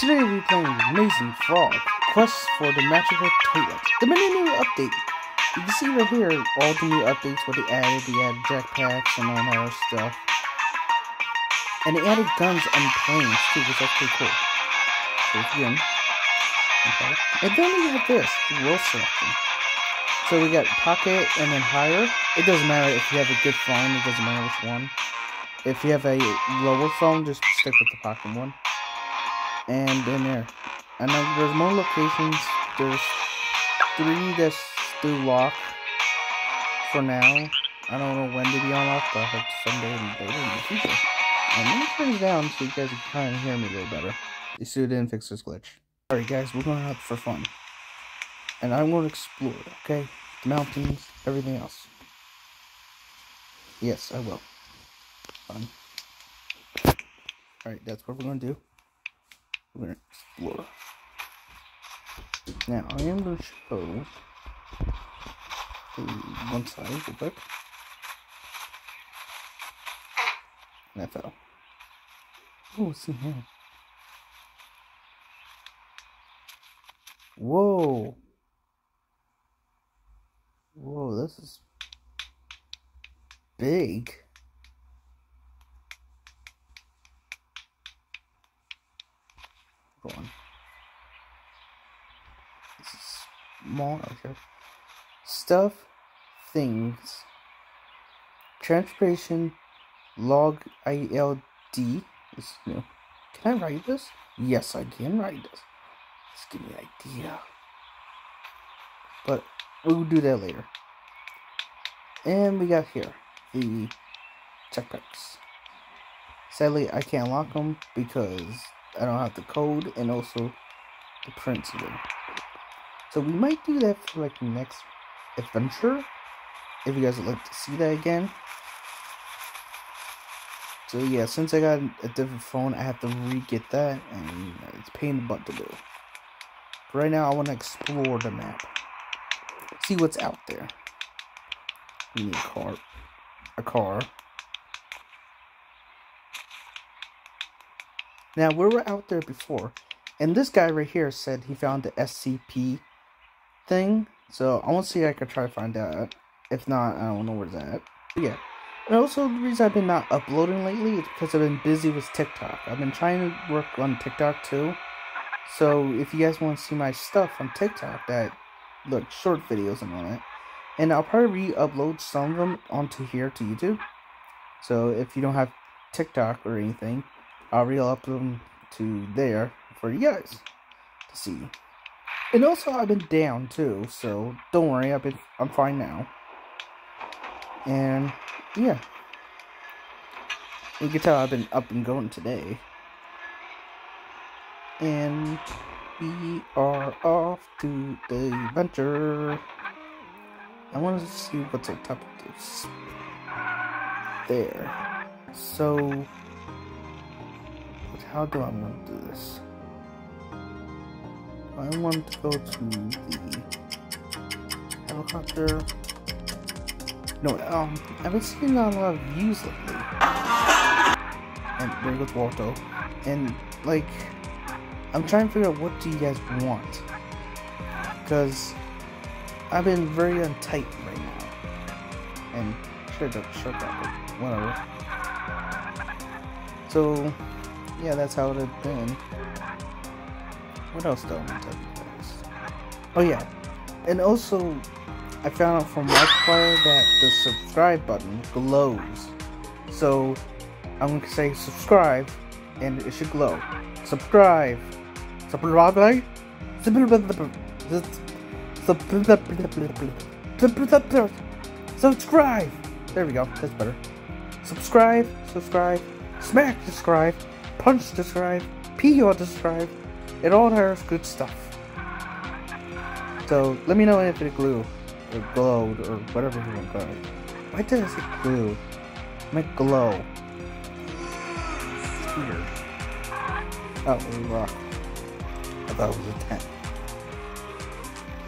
Today we're playing Amazing Frog, Quest for the Magical Toilet. The many new update. You can see right here all the new updates, what they added. They added jetpacks and all that other stuff. And they added guns and planes too, which is pretty cool. So again. Okay. And then we have this, roll selection. So we got pocket and then higher. It doesn't matter if you have a good phone, it doesn't matter which one. If you have a lower phone, just stick with the pocket one and in there. And then there's more locations. There's three that's still locked for now. I don't know when to be unlocked, but I hope someday in the future. Let me turn it down so you guys can kind of hear me a little better. You see, it didn't fix this glitch. Alright, guys, we're going out for fun. And I'm going to explore, okay? The mountains, everything else. Yes, I will. Fun. Alright, that's what we're going to do. We're gonna explore. Now I am gonna show one side real quick. And I fell. Oh, what's in here? Whoa. Whoa, this is big. on. This is small, okay. Stuff, things. Transportation, log ILD is new. Can I write this? Yes, I can write this. Just give me an idea. But we'll do that later. And we got here the jetpacks. Sadly, I can't lock them because I don't have the code and also the principal. So we might do that for like next adventure. If you guys would like to see that again. So yeah, since I got a different phone, I have to re-get that, and it's pain in the butt to do. But right now, I want to explore the map, see what's out there. We need a car, a car, Now, we were out there before, and this guy right here said he found the SCP thing. So, I want to see if I can try to find out. If not, I don't know where's that. But yeah. And also, the reason I've been not uploading lately is because I've been busy with TikTok. I've been trying to work on TikTok too. So, if you guys want to see my stuff on TikTok, that look short videos and all that, and I'll probably re-upload some of them onto here to YouTube. So, if you don't have TikTok or anything, I'll re-upload them to there for you guys to see. And also, I've been down too, so don't worry. I've been I'm fine now. And yeah, you can tell I've been up and going today. And we are off to the adventure. I want to see what's on top of this. There. So how do I want to do this? I want to go to the helicopter. No, um, I've been seeing a lot of views lately. And there goes Waldo. And, like, I'm trying to figure out what do you guys want. Because I've been very untight right now. And sure, sure, whatever. So, yeah, that's how it had been. What else do I want to tell you guys? Oh yeah, and also I found out from Markiplier that the subscribe button glows. So I'm gonna say subscribe, and it should glow. Subscribe, subscribe, subscribe. There we go. That's better. Subscribe, subscribe, smack subscribe punch subscribe, pee subscribe. It all has good stuff. So let me know if it glue or glowed or whatever you want to call it. Why did I say glue? I glow. It's weird. Oh, it was a rock. I thought it was a tent.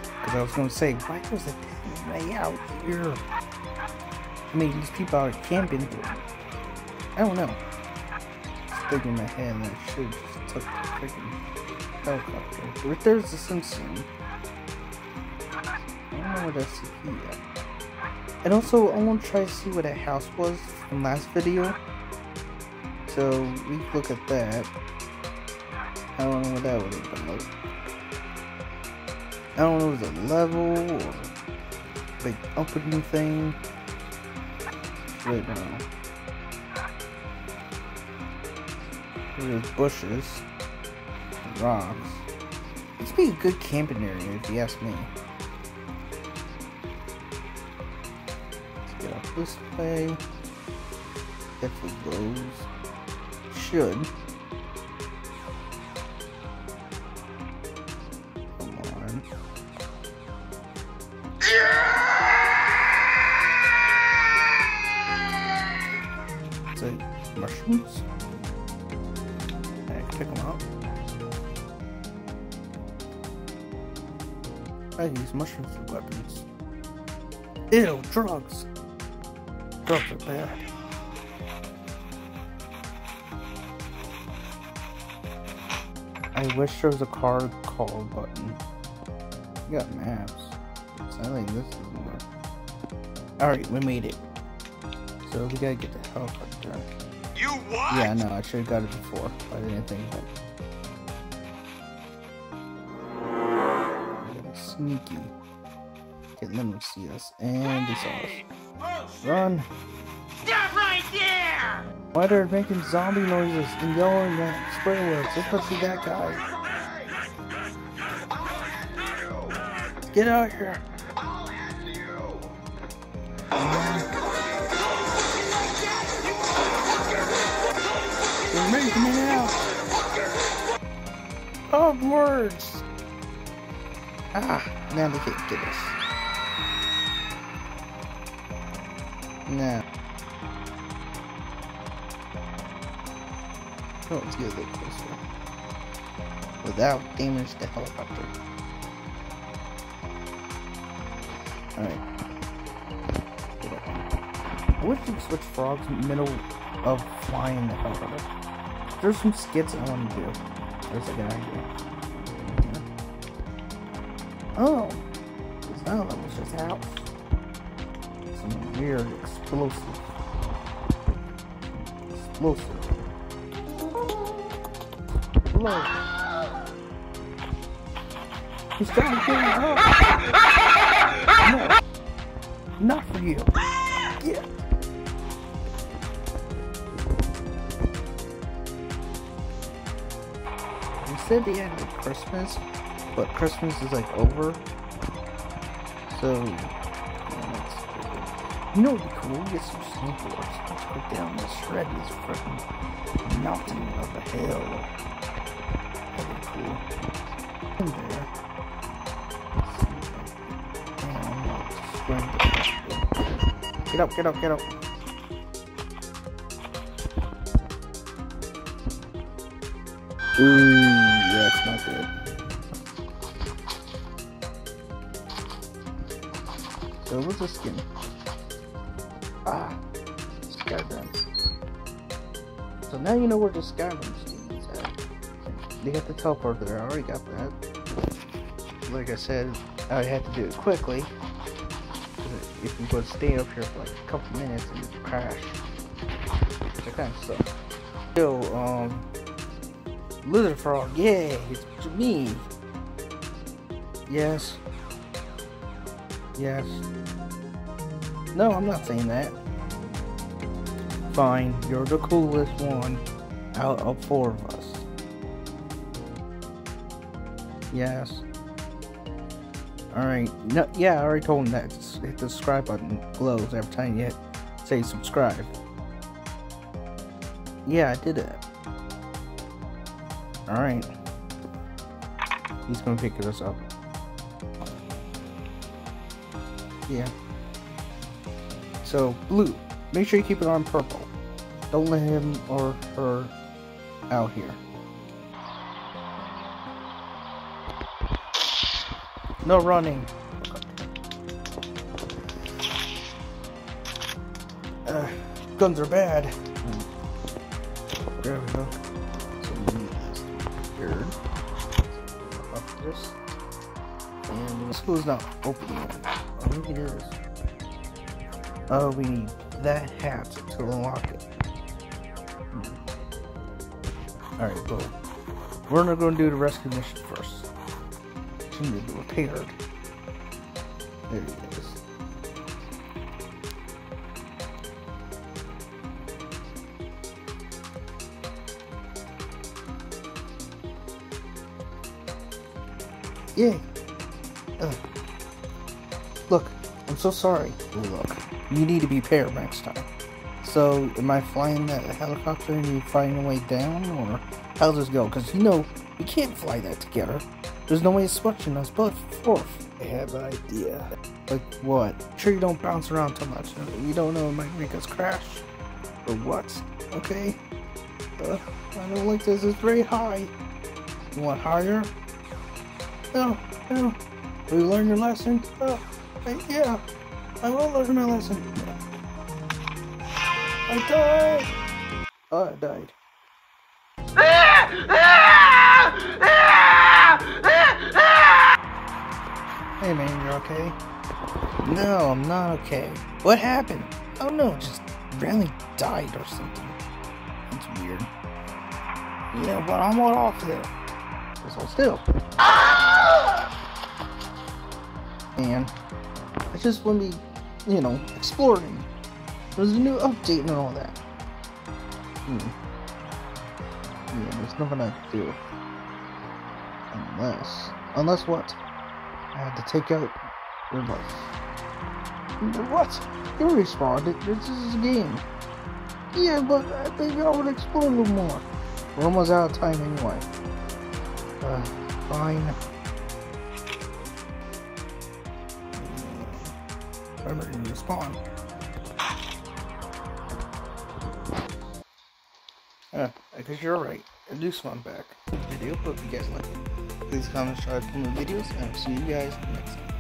Because I was going to say, why was a tent way out here? I mean, these people are camping. I don't know Sticking my head and I should just took the freaking Oh, helicopter. Right there's the Simpson. I don't know what that's yet. And also, I want to try to see what that house was from last video. So, we look at that. I don't know what that would have been like. I don't know if it was a level or like opening thing. Right now. There's bushes, rocks. It's be a good camping area if you ask me. Let's get up this way. Definitely goes. Should. I use mushrooms for weapons. Ew, drugs. Drugs are bad. I wish there was a card call button. You got maps. I think this is more. Alright, we made it. So we gotta get the helicopter. You what? Yeah, no, I should have got it before. I didn't think of it. Sneaky. Okay, let me see us. And they saw us. Run! Stop right there! Why they're making zombie noises and yelling at spray words, especially that guy. Get out here! They're making it out! Words! Ah, now they can't get us. Now. Oh, let's get a little closer. Without damage the helicopter. Alright. I wish you could switch frogs middle of flying the helicopter. There's some skits I want to do. There's a guy here. Oh! Not that was just house. Some weird explosive. Explosive. Hello. He's trying to get me up. No. Not for you. Yeah. They said the end of Christmas, but Christmas is like over. So, yeah, you know what'd be cool? Get some snowboards. Let's go down this shred this freaking mountain of the hill. That'd be cool. In there. Get up, get up, get up. Ooh, that's not good. So what's the skin? Ah, Skyrim. So now you know where the Skyrim skin is at. They got the teleporter there, I already got that. Like I said, I had to do it quickly. If you would stay up here for like a couple minutes and you crash. That kind of. Yo, um, Lizard Frog, yeah, it's me. Yes. Yes. No, I'm not saying that. Fine, you're the coolest one out of four of us. Yes. Alright, no, yeah, I already told him that. Just hit the subscribe button glows every time you hit, say subscribe. Yeah, I did it. Alright. He's gonna pick us up. Yeah. So, blue. Make sure you keep it on purple. Don't let him or her out here. No running. Uh, guns are bad. There we go. So we need this. Up this. And the school's not open. Oh, it is. Oh, we need that hat to unlock it. Hmm. Alright, well, we're not going to do the rescue mission first. She needs to be repaired. There he is. Yay! Ugh. I'm so sorry. Look, you need to be paired next time. So, am I flying that helicopter and you flying the way down, or how does this go? Because you know, we can't fly that together. There's no way of switching us both forth. I have an idea. Like what? Sure you don't bounce around too much. You don't know it might make us crash. Or what? Okay? Uh, I don't like this. It's very high. You want higher? No, no. We learned learn your lesson? Oh, yeah. I will learn my lesson. I died. Oh, I died. Hey man, you're okay? No, I'm not okay. What happened? Oh no, just randomly died or something. That's weird. Yeah, but I'm what off there. So still. And I just to be, you know, exploring. There's a new update and all that. Hmm. Yeah, there's nothing I can do. Unless. Unless what? I had to take out your life. What? You responded. This is a game. Yeah, but I think I would explore a little more. We're almost out of time anyway. Uh, fine. I'm to spawn. Uh, I guess you're right. I do spawn back. Video, hope you guys like it. Please comment, subscribe for more videos, and I'll see you guys next time.